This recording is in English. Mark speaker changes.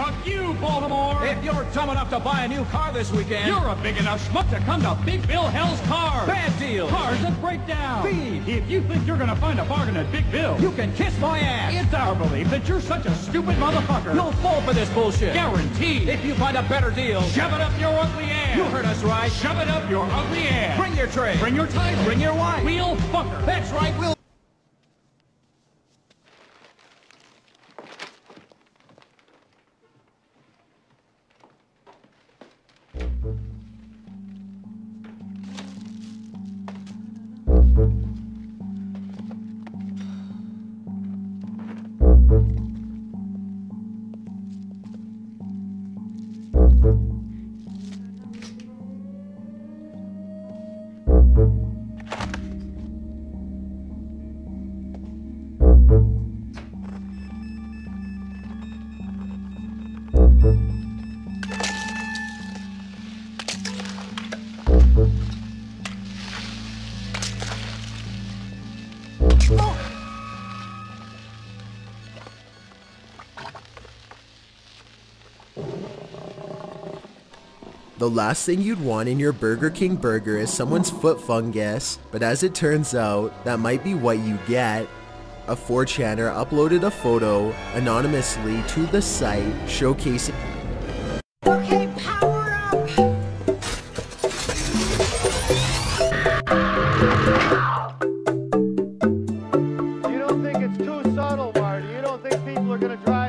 Speaker 1: Fuck you, Baltimore!
Speaker 2: If you're dumb enough to buy a new car this weekend,
Speaker 1: You're a big enough schmuck to come to Big Bill Hell's Cars!
Speaker 2: bad deal.
Speaker 1: Cars that break down!
Speaker 2: Feed.
Speaker 1: If you think you're gonna find a bargain at Big Bill,
Speaker 2: You can kiss my ass.
Speaker 1: it's our belief that you're such a stupid motherfucker.
Speaker 2: You'll fall for this bullshit.
Speaker 1: guaranteed.
Speaker 2: If you find a better deal,
Speaker 1: Shove it up your ugly ass!
Speaker 2: you heard us right.
Speaker 1: Shove it up your ugly ass!
Speaker 2: Bring your tray.
Speaker 1: Bring your title!
Speaker 2: Bring your wife.
Speaker 1: Wheel fucker!
Speaker 2: That's right, we'll.
Speaker 3: The last thing you'd want in your Burger King burger is someone's foot fungus, but as it turns out, that might be what you get. A 4chaner uploaded a photo anonymously to the site showcasing
Speaker 4: Okay, power up! going to drive.